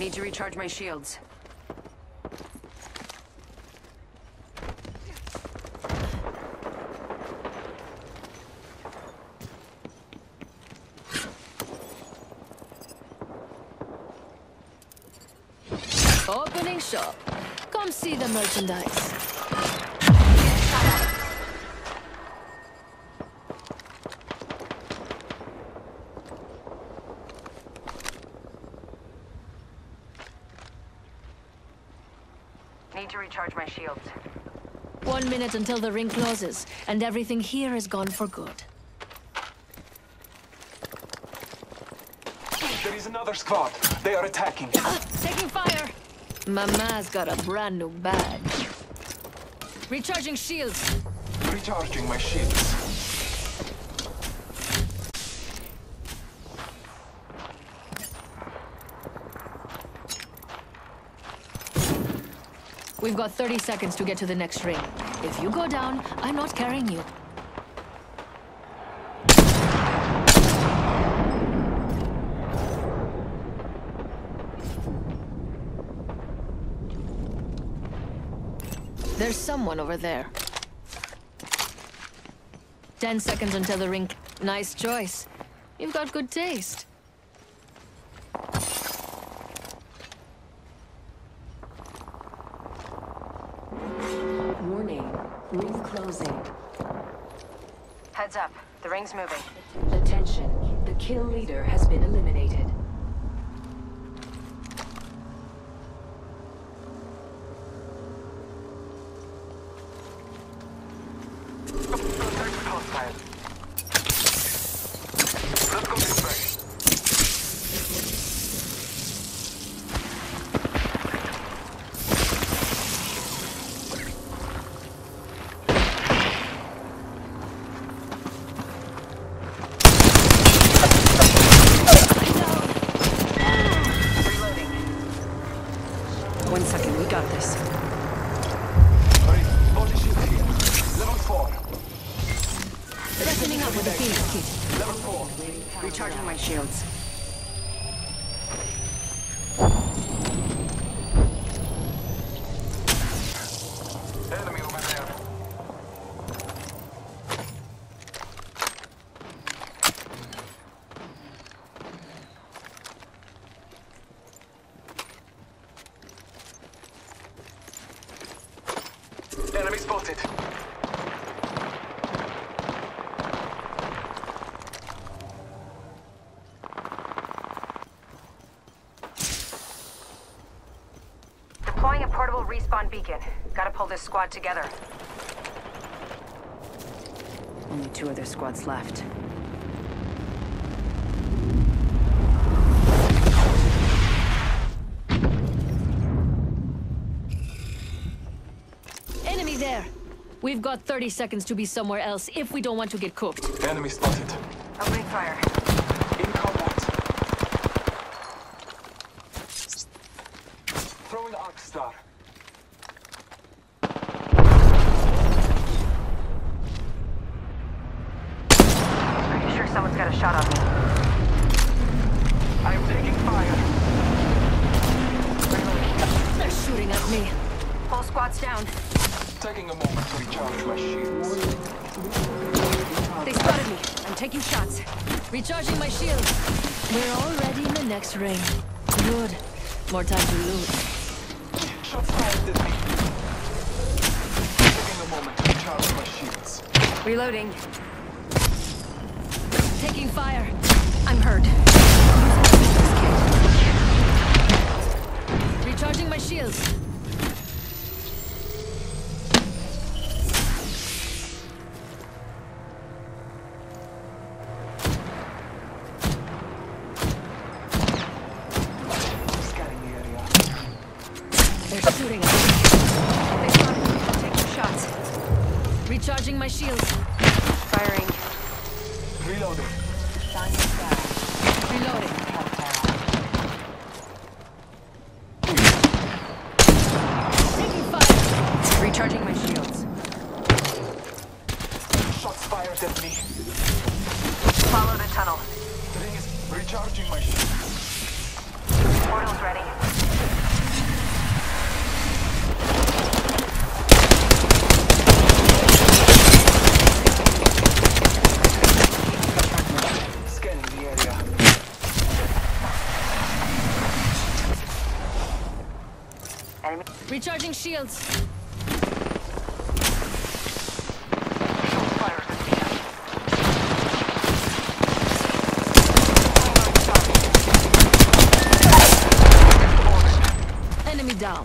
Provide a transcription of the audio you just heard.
Need to recharge my shields. Opening shop. Come see the merchandise. Need to recharge my shields. One minute until the ring closes, and everything here is gone for good. There is another squad. They are attacking. Ah, taking fire! Mama's got a brand new bag. Recharging shields. Recharging my shields. We've got 30 seconds to get to the next ring. If you go down, I'm not carrying you. There's someone over there. 10 seconds until the ring. Nice choice. You've got good taste. Ring closing. Heads up. The ring's moving. Attention. The kill leader has been eliminated. Hostile. Let's go this way. Reloading. One second, we got this. Hurry. Body shield here. 4. Freshening up with a Phoenix kit. Level 4. Recharging my shields. Enemy over there. Enemy spotted. Deploying a portable respawn beacon. Gotta pull this squad together. Only two other squads left. Enemy there! We've got 30 seconds to be somewhere else if we don't want to get cooked. Enemy spotted. Opening fire. In combat. Throwing Arc Star. Pretty sure someone's got a shot on me. I am taking fire. They're shooting at me. Whole squad's down. Taking a moment to recharge my shields. They spotted me. I'm taking shots. Recharging my shield. We're already in the next ring. Good. More time to loot. Shots fired at me. Taking a moment to recharge my shields. Reloading. Taking fire. I'm hurt. Recharging my shields. They're shooting at me. They spotted me. I'm taking shots. Recharging my shields. Firing. Reloading. Reloading. Taking fire. Recharging my shields. Shots fired at me. Follow the tunnel. The ring is recharging my shields. Portal's ready. Enemy Recharging shields. Enemy down.